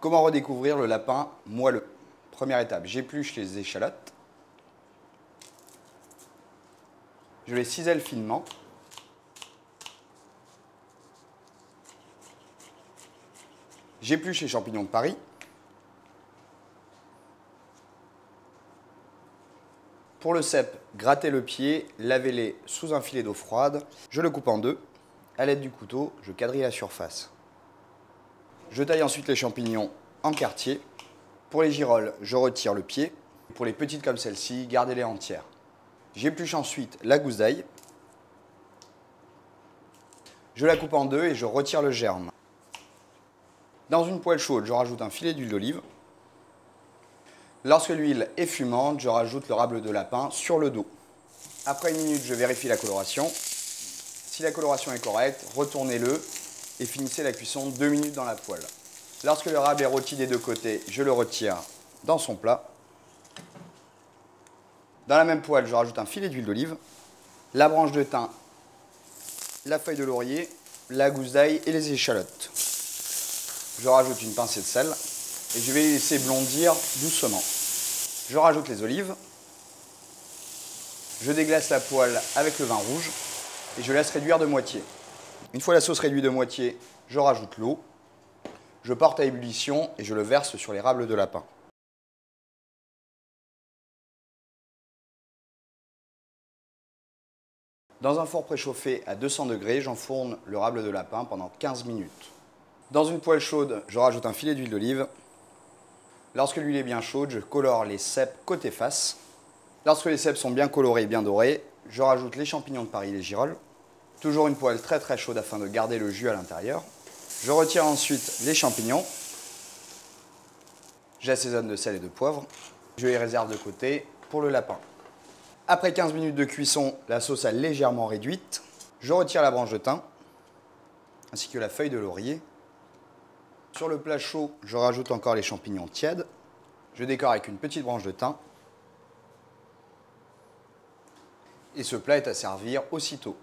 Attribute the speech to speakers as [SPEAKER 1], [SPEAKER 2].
[SPEAKER 1] Comment redécouvrir le lapin moelleux? Première étape, j'épluche les échalotes. Je les cisèle finement. J'épluche les champignons de Paris. Pour le cèpe, grattez le pied, lavez-les sous un filet d'eau froide. Je le coupe en deux. À l'aide du couteau, je quadrille la surface. Je taille ensuite les champignons en quartier. Pour les girolles, je retire le pied. Pour les petites comme celle-ci, gardez-les entières. J'épluche ensuite la gousse d'ail. Je la coupe en deux et je retire le germe. Dans une poêle chaude, je rajoute un filet d'huile d'olive. Lorsque l'huile est fumante, je rajoute le rable de lapin sur le dos. Après une minute, je vérifie la coloration. Si la coloration est correcte, retournez-le et finissez la cuisson deux minutes dans la poêle. Lorsque le rable est rôti des deux côtés, je le retire dans son plat. Dans la même poêle, je rajoute un filet d'huile d'olive, la branche de thym, la feuille de laurier, la gousse d'ail et les échalotes. Je rajoute une pincée de sel et je vais laisser blondir doucement. Je rajoute les olives. Je déglace la poêle avec le vin rouge et je laisse réduire de moitié. Une fois la sauce réduite de moitié, je rajoute l'eau. Je porte à ébullition et je le verse sur les rables de lapin. Dans un four préchauffé à 200 degrés, j'enfourne le rable de lapin pendant 15 minutes. Dans une poêle chaude, je rajoute un filet d'huile d'olive. Lorsque l'huile est bien chaude, je colore les cèpes côté face. Lorsque les cèpes sont bien colorés et bien dorés, je rajoute les champignons de Paris, les girolles. Toujours une poêle très très chaude afin de garder le jus à l'intérieur. Je retire ensuite les champignons. J'assaisonne de sel et de poivre. Je les réserve de côté pour le lapin. Après 15 minutes de cuisson, la sauce a légèrement réduite. Je retire la branche de thym ainsi que la feuille de laurier. Sur le plat chaud, je rajoute encore les champignons tièdes. Je décore avec une petite branche de thym. Et ce plat est à servir aussitôt.